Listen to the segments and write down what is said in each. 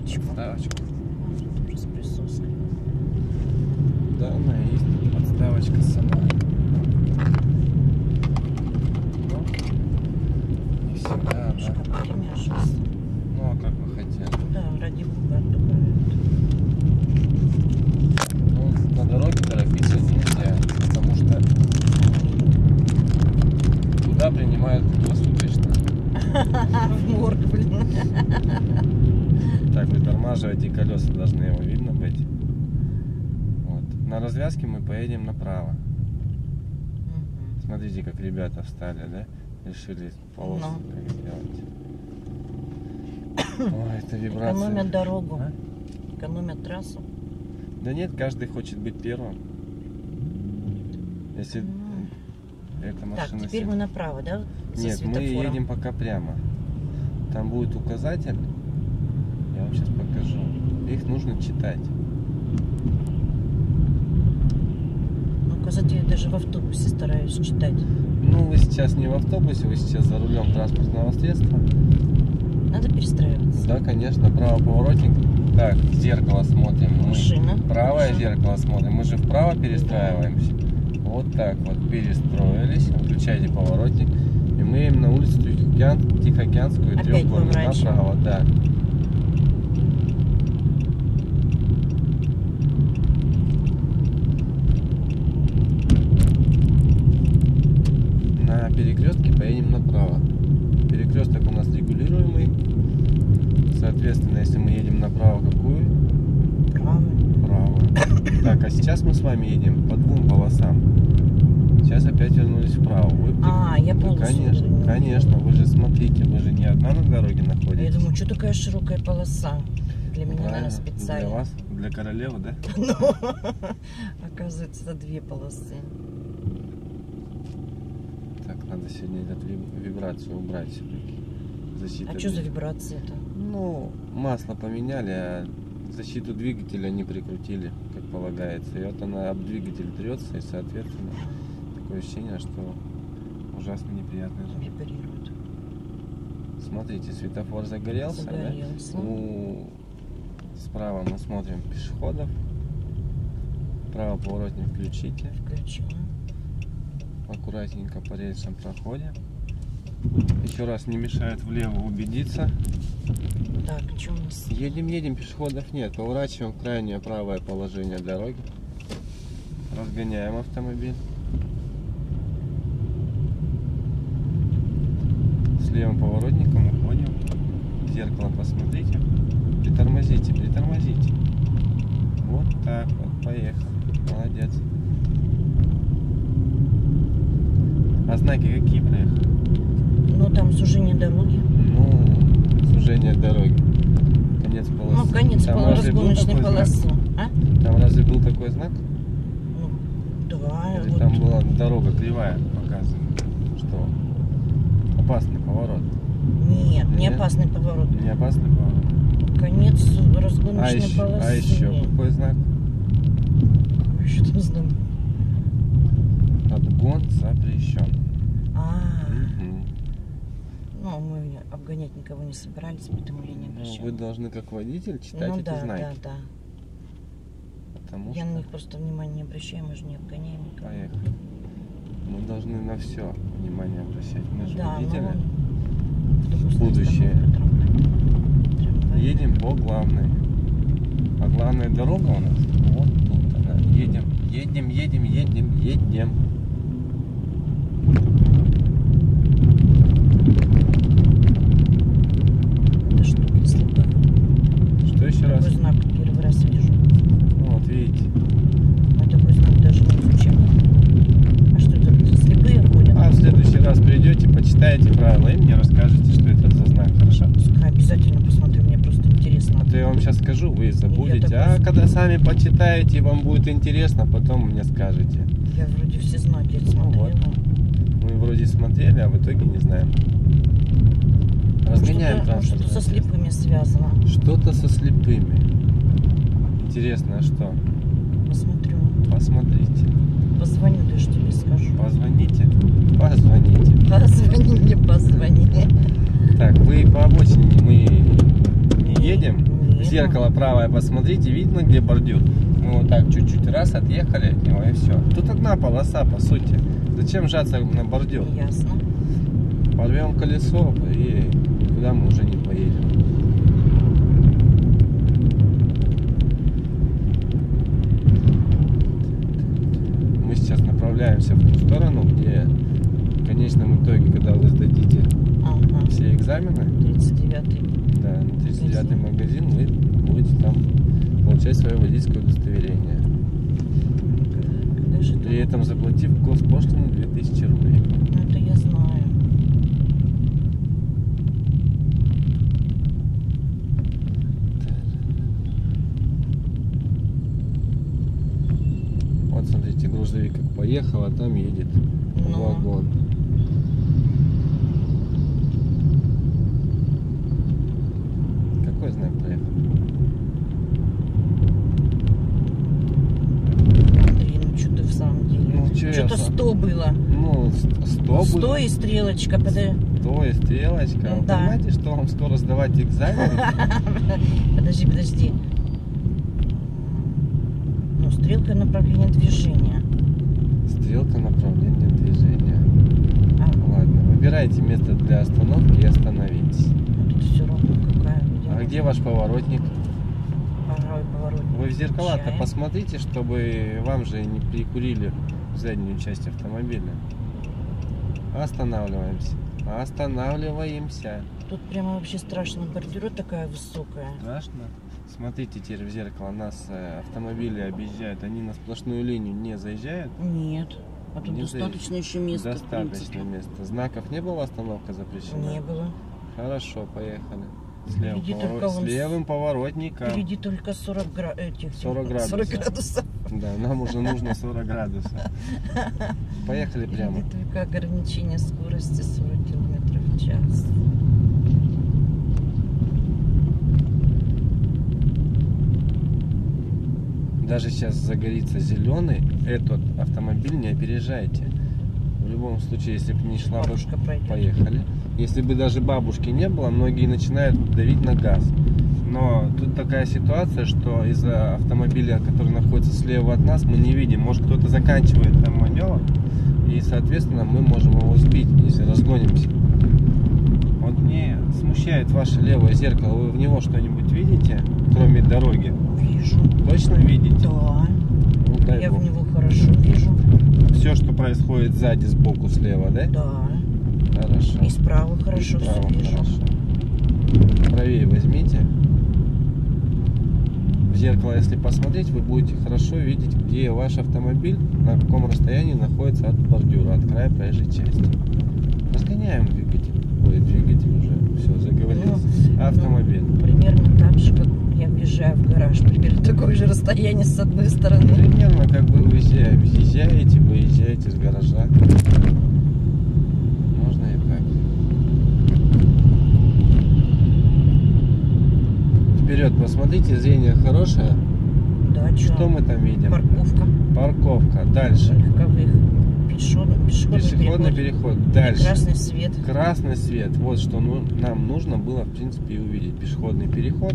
Подставочку. Подставочку. Уже с присоской. Да, она есть. Подставочка сама. Но не всегда, Немножко да. перемешивается. Ну, а как вы хотели. Да, ради бога добавят. Ну, на дороге торопиться нельзя, потому что туда принимают круглосуточно. В морг, блин. Так, притормаживать и колеса должны его видно быть. Вот. На развязке мы поедем направо. Мгм. Смотрите, как ребята встали, да? Решили полосы Ну. как сделать. Ой, это вибрация. Экономят дорогу. А? Экономят трассу. Да нет, каждый хочет быть первым. Если Ну. эта Так, машина... теперь сильно- мы направо, да? За Нет, мы светофором. едем пока прямо. Там будет указатель. Я вам сейчас покажу. Их нужно читать. Ну, указатели я даже в автобусе стараюсь читать. Ну, вы сейчас не в автобусе, вы сейчас за рулем транспортного средства. Надо перестраиваться. Да, конечно, право поворотник. Так, в зеркало смотрим. Мы Машина. правое Машина. зеркало смотрим. Мы же вправо перестраиваемся. Вот так вот перестроились. Выключайте поворотник. И мы на улицу Тихоокеан- Тихоокеанскую треугольную поворачиваем. направо, да. На перекрестке поедем направо. Перекресток у нас регулируемый. Соответственно, если направо, какую? Правый. Право. Так, а сейчас мы с вами едем по двум полосам. Сейчас опять вернулись вправо. Вы А, я полностью. конечно, конечно. Вы же смотрите, вы же не одна на дороге находитесь. Я думаю, что такая широкая полоса? Для меня, Правильно. наверное, специально. Для вас, для королевы, да? Ну, оказывается, это две полосы. Так, надо сегодня эту ви- вибрацию убрать все-таки. А что за вибрация-то? Ну, масло поменяли, а защиту двигателя не прикрутили, как полагается. И вот она об двигатель трется, и, соответственно, такое ощущение, что ужасно неприятный звук. Вибрирует. Смотрите, светофор загорелся, да? Загорелся. У- Справа мы смотрим пешеходов. Право поворотник включите. Включила. Аккуратненько по рельсам проходим. Еще раз не мешает влево убедиться. Так, что у нас? Едем, едем, пешеходов нет. Поворачиваем в крайнее правое положение дороги. Разгоняем автомобиль. С левым поворотником уходим. В зеркало посмотрите. Притормозите, притормозите. Вот так вот, поехали. Молодец. А знаки какие проехали? Ну, там сужение дороги. Ну, сужение дороги. Конец полосы. Ну, конец Там пол- разгоночной полосы. А? Там разве был такой знак? Ну, да, Или вот. там была дорога кривая показана? Что? Опасный поворот. Нет, не Нет? опасный поворот. Не опасный поворот. Конец А разгоночной еще, полосы. а еще какой знак? Что там знак? Обгон запрещен. А, Мгм. Ну, мы обгонять никого не собирались, поэтому я не Ну, обращала. вы должны как водитель читать Ну эти да, знаки. да, да. Потому Я что на них просто внимания не обращаю, мы же не обгоняем никого. Поехали. мы должны на все внимание обращать. Мы же Да, водители. ну, Будущее. Едем по главной. А главная дорога у нас вот тут она. Едем, едем, едем, едем, едем. Это что, для слепых? Что еще раз? Такой знак первый раз вижу. Ну, вот видите. Мы такой знак даже не изучали. А что это? для Слепые ходят? А в следующий раз придете, почитаете правила и мне расскажете, что это за знак, хорошо? Пускай обязательно посмотрю, мне просто интересно. А то я вам сейчас скажу, вы забудете. такой А когда сами почитаете, вам будет интересно, потом мне скажете. Я вроде все знаки смотрела. Мы вроде смотрели, а в итоге не знаем. Разгоняем Что-то- транспорт. Что-то со слепыми связано. Что-то со слепыми. Интересно, а что? Посмотрю. Посмотрите. Позвоню, даже тебе скажу. Позвоните. Позвоните. Позвони мне, позвони. Так, вы по обочине мы не едем. В зеркало правое посмотрите, видно, где бордюр? Мы вот так чуть-чуть раз отъехали от него и все. Тут одна полоса, по сути. Зачем жаться на бордюр? Ясно. Порвем колесо и никуда мы уже не поедем. Мы сейчас направляемся в ту сторону, где в конечном итоге, когда вы сдадите Ага. все экзамены, 39-й. да, на 39 магазин, вы будете там получать свое водительское удостоверение. Когда же При это? этом заплатив госпошлину 2000 рублей. Ну, это я знаю. Вот смотрите, поехал, а там едет Ну. вагон. Какой знак проехал? Блин, ну что ты в самом деле? Ну, Что-то сам- 100 было. Ну, с- 100 100 было. и стрелочка. Подожди, 100 и стрелочка. Вы Да. понимаете, что вам скоро сдавать экзамен? подожди. подожди. Ну, стрелка направления движения. Стрелка направления движения. А, Ладно, выбирайте место для остановки и остановитесь. ну, тут все равно какая. А где ваш поворотник? Порой поворотник. Вы в зеркала-то посмотрите, чтобы вам же не прикурили заднюю часть автомобиля. Останавливаемся. Останавливаемся. Тут прямо вообще страшно. Бордюра такая высокая. Страшно? Смотрите теперь в зеркало. Нас э, автомобили объезжают. Они на сплошную линию не заезжают. Нет. А тут Не достаточно еще места. Достаточно места. Знаков не было, остановка запрещена? Не было. Хорошо, поехали. С левым, вон с- левым поворотником. Впереди только 40 гра... этих 40 градусов. 40 градусов. Да, нам уже нужно 40 градусов. Поехали прямо. Впереди только ограничение скорости 40 километров в час. Даже сейчас загорится зеленый, этот автомобиль не опережайте. В любом случае, если бы не шла бы... Бабушка пройдет. Поехали. Если бы даже бабушки не было, многие начинают давить на газ. Но тут такая ситуация, что из-за автомобиля, который находится слева от нас, мы не видим. Может кто-то заканчивает там маневр, и, соответственно, мы можем его сбить, если разгонимся. Вот мне смущает ваше левое зеркало. Вы в него что-нибудь видите, кроме дороги? Вижу. Точно видите? Да. Ну, дай Я бог. в него хорошо вижу. Все, что происходит сзади, сбоку, слева, да? Да. Хорошо. И справа хорошо И справа все вижу. хорошо. Правее возьмите. В зеркало, если посмотреть, вы будете хорошо видеть, где ваш автомобиль, на каком расстоянии находится от бордюра, от края проезжей части. Разгоняем двигатель. Ой, двигатель уже. Все, заговорился. Ну, Автомобиль. Примерно так же, как я въезжаю в гараж. Примерно такое же расстояние с одной стороны. Примерно как вы въезжаете, въезжаете, выезжаете с гаража. Можно и так. Вперед посмотрите, зрение хорошее. Да, чё? Что мы там видим? Парковка Парковка. Дальше. легковых. Пешеходный, пешеходный, Пешеходный переход. переход. Дальше. Красный свет. Красный свет. Вот что ну- нам нужно было, в принципе, увидеть. Пешеходный переход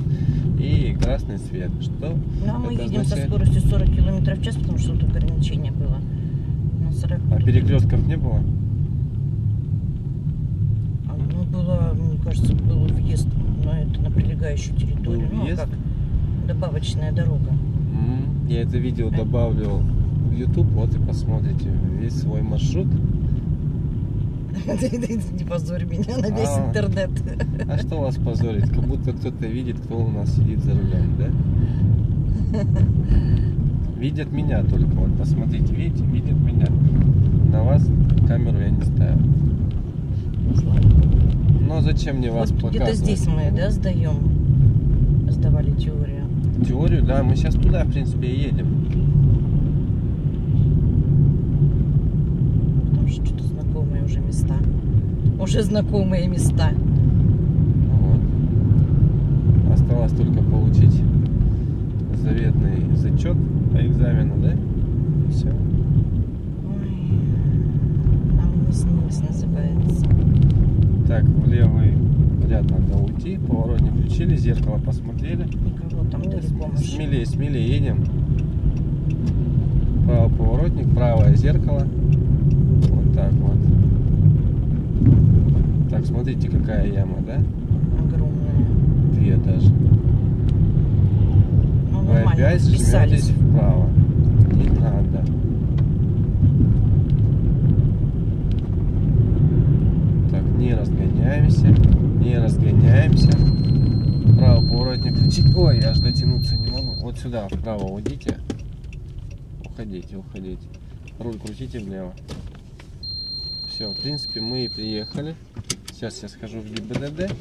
и красный свет. Что? Ну, а мы едем со означает- скоростью 40 км в час, потому что тут ограничение было. На 40 А перекрестков не было? А, Ну, было, мне кажется, был въезд на, это, на прилегающую территорию. Был Ну, а въезд? как? Добавочная дорога. М, Я это видео добавлю YouTube, вот и посмотрите весь свой маршрут. Не позорь меня на весь А. интернет. А что вас позорить? Как будто кто-то видит, кто у нас сидит за рулем, да? Видят меня только, вот посмотрите, видите, видят меня. На вас камеру я не ставил. Но зачем мне вас Вот где-то показывать? здесь мы, да, сдаем? Сдавали теорию. Теорию, да, мы сейчас туда, в принципе, и едем. Потому что что-то знакомые уже места. Уже знакомые места. Вот. Осталось только получить заветный зачет по экзамену, да? Все. Ой, нам не снилось, называется. Так, в левый Говорят, надо уйти, поворотник включили, зеркало посмотрели. Никого там Ну, далеко. Смелее, смелее едем. Поворотник, правое зеркало. Вот так вот. Так, смотрите, какая яма, да? Огромная. Две даже. Ну, Вы опять жметесь вправо. Не надо. Так, не разгоняемся. Не разгоняемся. Право поворотник включить. Ой, я аж дотянуться не могу. Вот сюда, вправо уйдите. Уходите, уходите. Руль крутите влево. Все, в принципе, мы и приехали. Сейчас я схожу в ГИБДД.